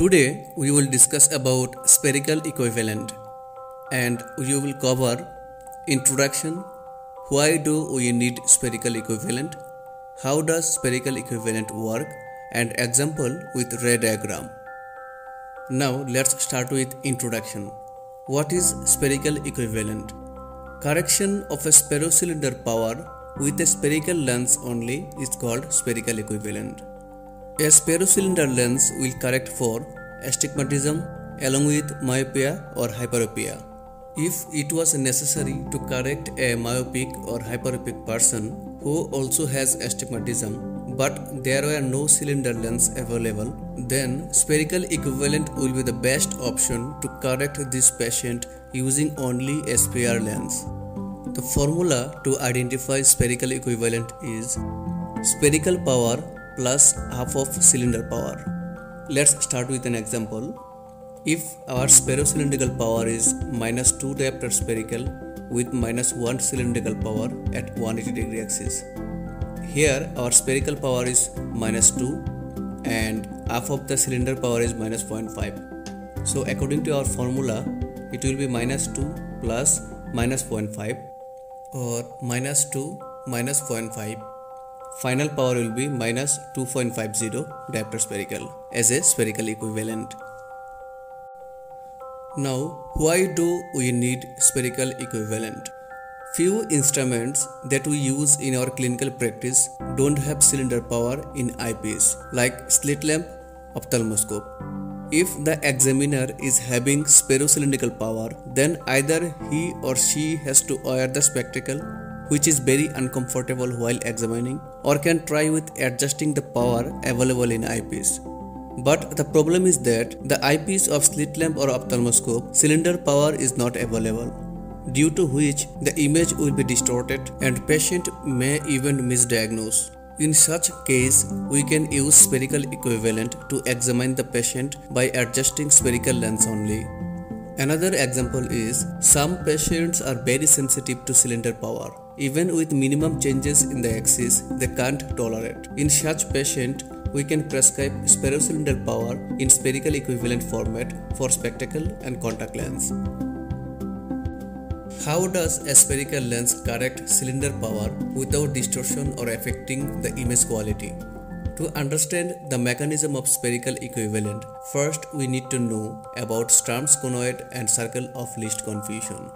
Today we will discuss about spherical equivalent and we will cover introduction. Why do we need spherical equivalent? How does spherical equivalent work? And example with ray diagram. Now let's start with introduction. What is spherical equivalent? Correction of a spherocylinder power with a spherical lens only is called spherical equivalent a spherocylinder lens will correct for astigmatism along with myopia or hyperopia. If it was necessary to correct a myopic or hyperopic person who also has astigmatism but there were no cylinder lens available, then spherical equivalent will be the best option to correct this patient using only a lens. The formula to identify spherical equivalent is spherical power plus half of cylinder power. Let's start with an example. If our spherocylindrical power is minus 2 diopter spherical with minus 1 cylindrical power at 180 degree axis. Here our spherical power is minus 2 and half of the cylinder power is minus 0.5. So according to our formula it will be minus 2 plus minus 0.5 or minus 2 minus 0.5 final power will be minus 2.50 diopter spherical as a spherical equivalent. Now, why do we need spherical equivalent? Few instruments that we use in our clinical practice don't have cylinder power in eyepiece like slit lamp, ophthalmoscope. If the examiner is having spherocylindrical power, then either he or she has to wear the spectacle which is very uncomfortable while examining or can try with adjusting the power available in eyepiece. But the problem is that the eyepiece of slit lamp or ophthalmoscope cylinder power is not available due to which the image will be distorted and patient may even misdiagnose. In such case, we can use spherical equivalent to examine the patient by adjusting spherical lens only. Another example is some patients are very sensitive to cylinder power. Even with minimum changes in the axis, they can't tolerate. In such patient, we can prescribe spherocylinder power in spherical equivalent format for spectacle and contact lens. How does a spherical lens correct cylinder power without distortion or affecting the image quality? To understand the mechanism of spherical equivalent, first we need to know about Sturm's conoid and circle of least confusion.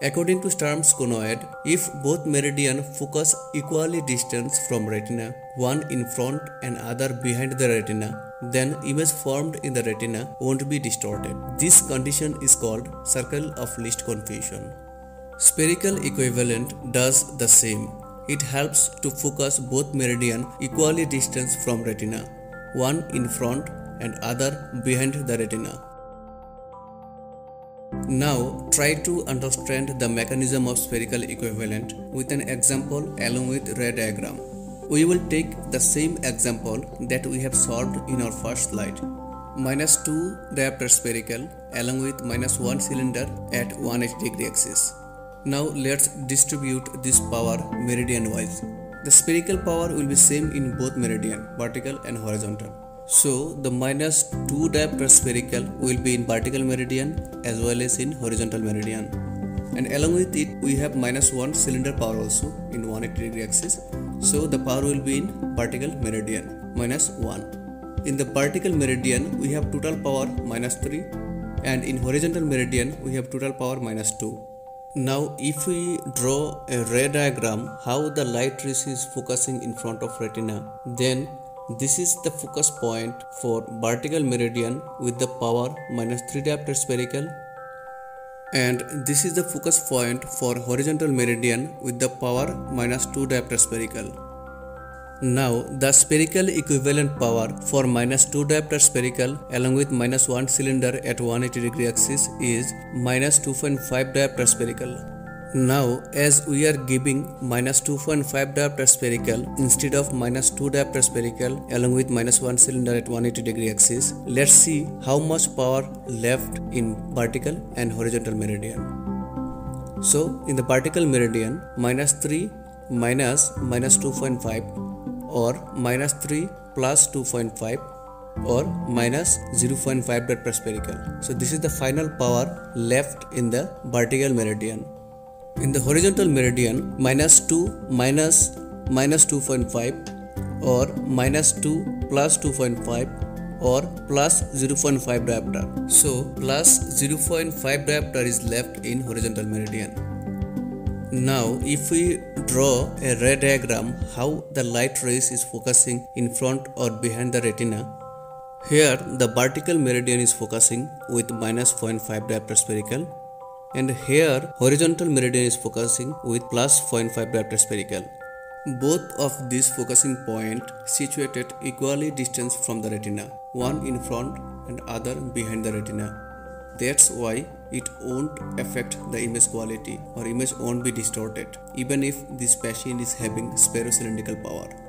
According to Sturm's conoid, if both meridian focus equally distance from retina, one in front and other behind the retina, then image formed in the retina won't be distorted. This condition is called circle of least confusion. Spherical equivalent does the same it helps to focus both meridian equally distance from retina, one in front and other behind the retina. Now try to understand the mechanism of spherical equivalent with an example along with ray diagram. We will take the same example that we have solved in our first slide. Minus 2 diopter spherical along with minus 1 cylinder at 180 degree axis. Now let's distribute this power meridian wise. The spherical power will be same in both meridian, vertical and horizontal. So the minus 2 diopter spherical will be in vertical meridian as well as in horizontal meridian. And along with it we have minus 1 cylinder power also in 180 degree axis. So the power will be in vertical meridian minus 1. In the vertical meridian we have total power minus 3 and in horizontal meridian we have total power minus 2. Now if we draw a ray diagram how the light rays is focusing in front of retina then this is the focus point for vertical meridian with the power minus 3 diopter spherical and this is the focus point for horizontal meridian with the power minus 2 diopter spherical. Now the spherical equivalent power for minus 2 diopter spherical along with minus 1 cylinder at 180 degree axis is minus 2.5 diopter spherical. Now as we are giving minus 2.5 diopter spherical instead of minus 2 diopter spherical along with minus 1 cylinder at 180 degree axis, let's see how much power left in vertical and horizontal meridian. So in the vertical meridian minus 3 minus minus 2.5 or minus 3 plus 2.5 or minus 0.5 diopter per spherical. So this is the final power left in the vertical meridian. In the horizontal meridian, minus 2 minus minus 2.5 or minus 2 plus 2.5 or plus 0.5 diopter. So plus 0.5 diopter is left in horizontal meridian. Now if we draw a ray diagram how the light rays is focusing in front or behind the retina. Here the vertical meridian is focusing with minus 0.5 diopter spherical and here horizontal meridian is focusing with plus 0.5 diopter spherical. Both of these focusing point situated equally distance from the retina, one in front and other behind the retina. That's why it won't affect the image quality or image won't be distorted even if this patient is having spherocylindrical power.